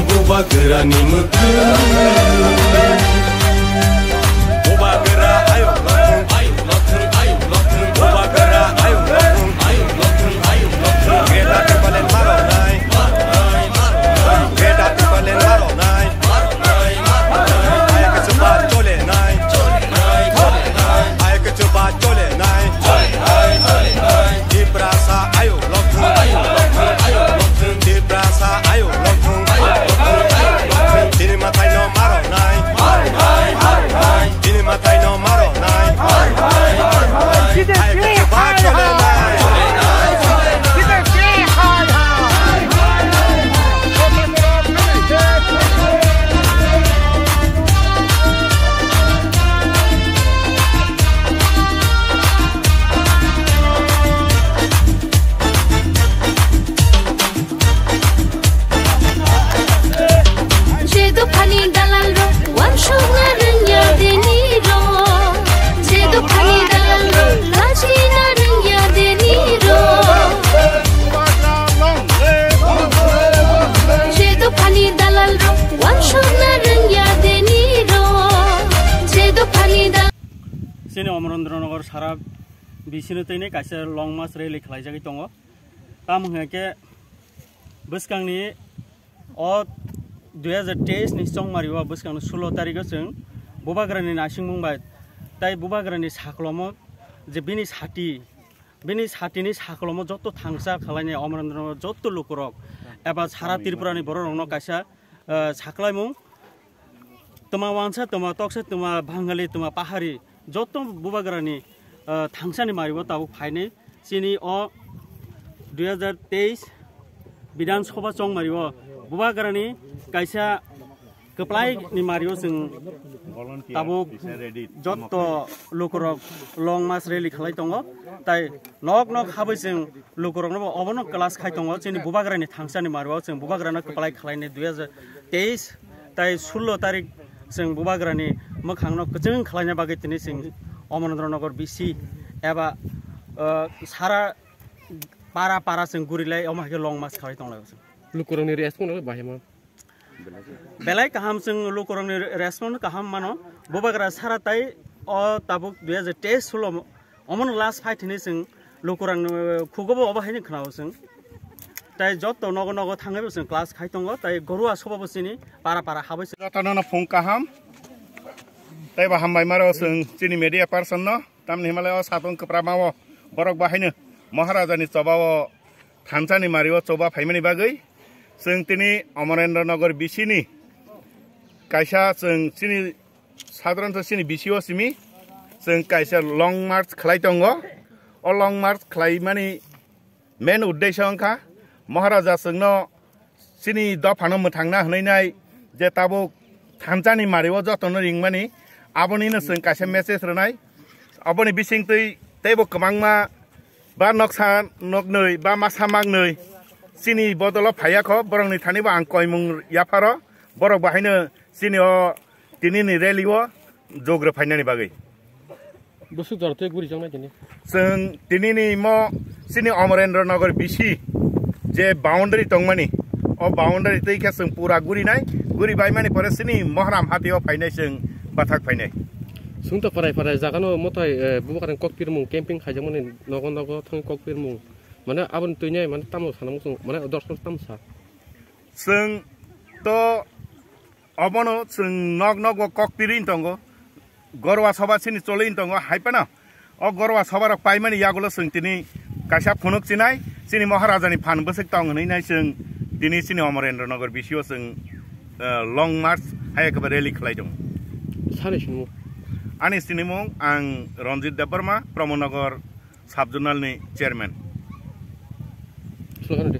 दिनै बबा गोरानि sini अमरेन्द्रनगर सारा बिसिनो तैने कासे लं मास रेलि खालायजागै दङ ताम हंगे बोसकांनि अ दुइ हाजार तेइसनि संमारियाव बोसकांनि षोलो तारिखआव जों बुबाग्रानि नासिं बुंबाय ताइ बुबाग्रानि साख्लमो जे बिनि साथि बिनि साथिनि साख्लमो जत थांसा खालायनाय अमरेन्द्रनगर जत लुकुरक एबा सारा त्रिपुरानि बर' रंनो कासा साख्लायमुं তোমা वांसा তোমা तक्सा তোমা बांगाली তোমা पाहारी जत बुबाग्रानि थांसानि मारिब ताबो फाइने सिनि अ दुई हजार तेइस विधानसभा चं मारिब बुबाग्रानि काइसा कप्लाइनि मारियो जों ताबो जत लोकरक लं मास रेलि खालाय दङ ताइ नक नक हाबै जों लोकरकनो अबनो क्लास खाय दङ जोंनि बुबाग्रानि थांसानि मारिब जों बुबाग्रानो कप्लाइ खालायनाय दुइ हजार तेइस ताइ सल्ल' तारिख जों बुबाग्रानि মানে কচিং খালাইনের বাকে তিনি অমরেন্দ্রনগর বিসি এবার সারা পারা পারা সঙ্গে গুড়িলাই আমাকে লং মাস খাওয়াই তোলাই বেলাই কাহাম সঙ্গ লুকরংনি রেসপন্ড কাহাম মানো। বোবাগ্রা সারা তাই অ তাবুক দুই হাজার তেইশ অমন লাস্ট ফাইট হিনে সঙ্গ লুকরং খুগব অবাহিনী খাওয়াও সঙ্গ তাই যত নগ নগ থাঙে ক্লাস খাই তাই গরুয়া সবাবসিনী পারা পারা হাবস ফোন কাহাম। Taiba hambai maro sung chini media person no tam ni himalaya satong kepra mawo borok bahine maharaja ni cobawo thansa ni mario coba phaimani bagai sung tini Amarendra Nagar BC ni kaisa sung chini সাধারণত সিনি বিসিও সিমি जों কাইসে লং March খেলাইতঙ্গ অ লং March খেলাই মানে man উদ্দেশ্য অঙ্কা মহারাজা সঙ্গ সিনি দফানো থাংনা হনাইনাই যে তাবো থানচানি মারিব যতন রিংমানি aboni na sung kaisa message renai aboni bising tui tebo kemangma ba noksa nok nei ba masa mang nei sini bodolo phaya kho borong ni thani ba ang koimung yaparo borok bahaino sini o tini ni rally o jogre phaina ni bagai Bose ধরতে ঘুরি চাও না তিনি সং তিনি নি ম সিনি অমরেন্দ্র নগর বিসি যে বাউন্ডারি টংমানি ও বাউন্ডারি তৈখা সং পুরা ঘুরি নাই ঘুরি বাইমানি পরে সিনি মহরাম হাতে ও ফাইনাই সং बाथाक फायने सुंत फराय फराय जागानो मथाय बुबाखारन कक्पिरमु कैंपिंग खाजमोन नगनग थं कक्पिरमु माने आबन तुइनाय माने तामु सानम सुं माने दर्शन तामु सा सं तो अबन सं नगनग कक्पिर इन तंग गरवा सभा सिनि चले इन तंग हाइपना अ गरवा सभार पाइमानि यागुल सं तिनि कासा फुनुक सिनाय सिनि महाराजानि फान बसेक तंग नै नाय सं दिनै सिनि अमरेंद्र नगर बिसिओ सं लॉन्ग मार्च हाय एकबार रैली खलाइदों सानैसो मुं आंनि सिनि मुं आं रन्जित देबबर्मा प्रमनगर साब जुनालनि चेयारमेन स्लगान दे